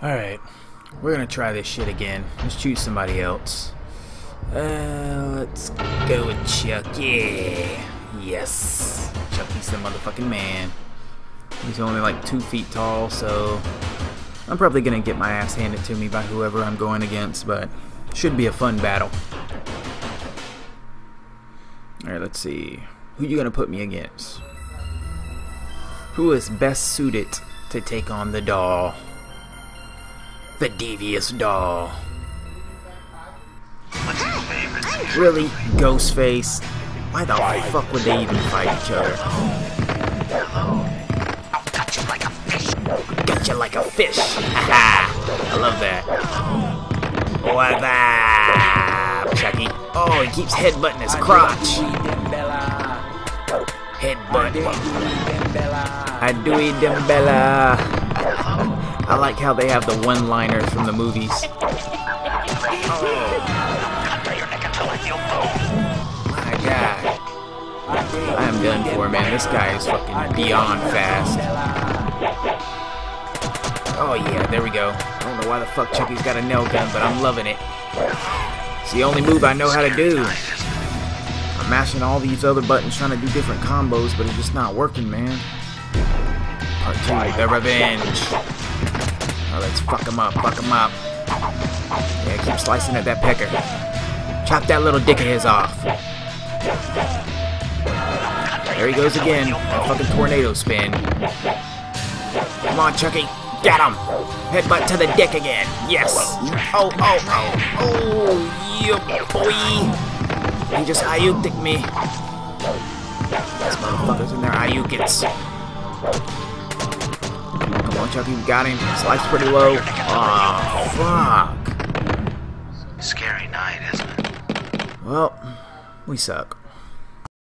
Alright, we're gonna try this shit again. Let's choose somebody else. Uh, let's go with Chuck. Yeah. Yes. Chucky's the motherfucking man. He's only like two feet tall, so I'm probably gonna get my ass handed to me by whoever I'm going against, but should be a fun battle. Alright, let's see. Who you gonna put me against? Who is best suited to take on the doll? The devious doll. Really? Ghostface? Why the fuck would they even fight each other? Got you like a fish. Got you like a fish. Haha. I love that. What up, Chucky? Oh, he keeps headbutting his crotch. Headbutt. I do eat them Bella. I like how they have the one-liners from the movies. My God. I am done for, man. This guy is fucking beyond fast. Oh yeah, there we go. I don't know why the fuck Chucky's got a nail gun, but I'm loving it. It's the only move I know how to do. I'm mashing all these other buttons trying to do different combos, but it's just not working, man. Part two, the revenge. Oh, let's fuck him up, fuck him up. Yeah, keep slicing at that pecker. Chop that little dick of his off. There he goes again. That fucking tornado spin. Come on, Chucky. Get him! Headbutt to the dick again. Yes. Oh, oh, oh. Oh, yeah, boy. He just ayuked me. These motherfuckers in their ayukits. On, Chucky. We got him. His life's pretty low. Oh, fuck. Scary night, isn't it? Well, we suck.